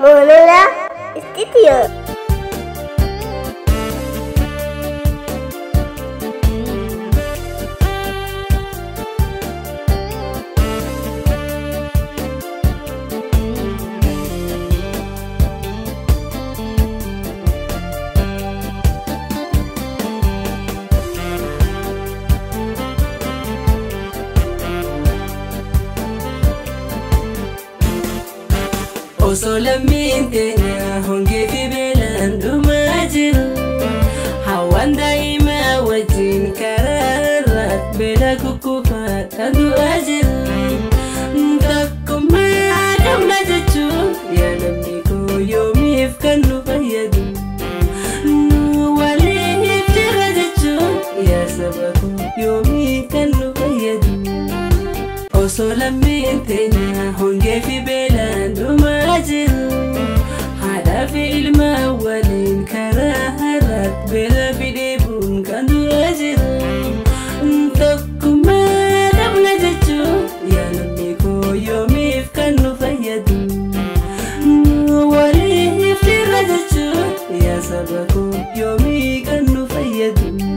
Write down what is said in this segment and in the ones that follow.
Mola Studio. وصولا من تنا هنجي في بلند حوان دايما وجين كررت بلا كوكو فاتدو أجل دكم ما عدم يا نبنيكو يومي في كنو بيدو وليه يا سبكو يومي كنو بيدو solamente honge fi belandu majin hada fi ilma walin kara harat bela fi debun kandu ajin tokkuma dabna jechu ya namni koyoomif kan nu fayyadu walif dirra jechu ya saba koyoomii kan nu fayyadu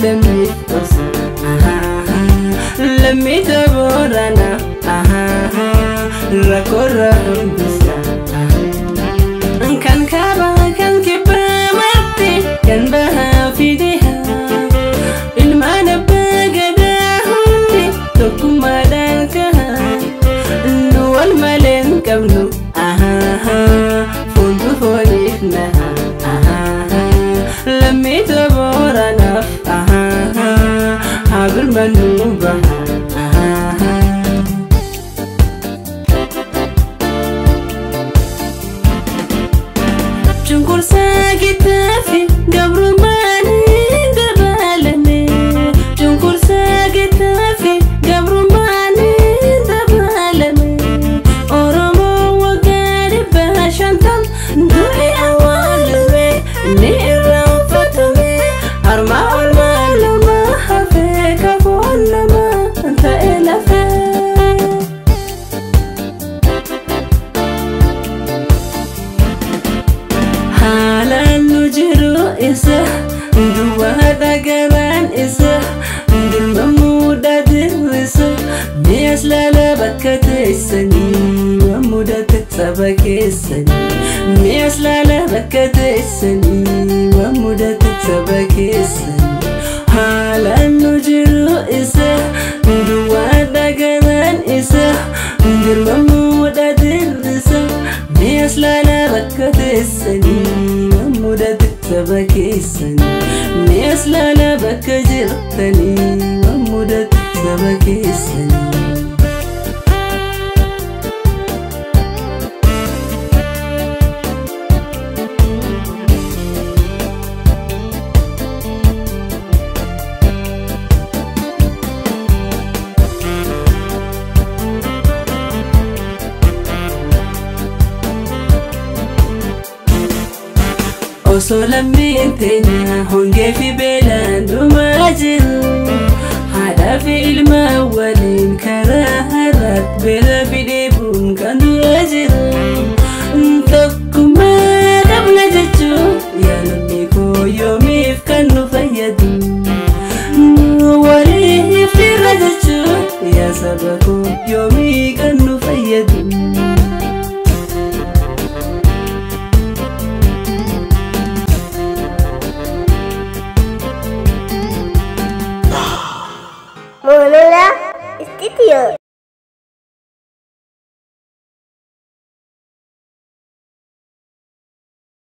lemme lemme devour taborana aha rakorahum bisa ver mənim bəhəm isah Dua dagalan isah Dul mamuda dilisah Nias lala bakka taisani Mamuda tattaba kesani Nias lala bakka taisani Mamuda tattaba kesani Halan nujiru isah Dua dagalan isah Dul mamuda dilisah Nias lala bakka taisani سبكيسني ميسلا لا وصولا ميتنا هنجي في بلاد وماجل هذا في المولين كرهرت بلا بدي 对。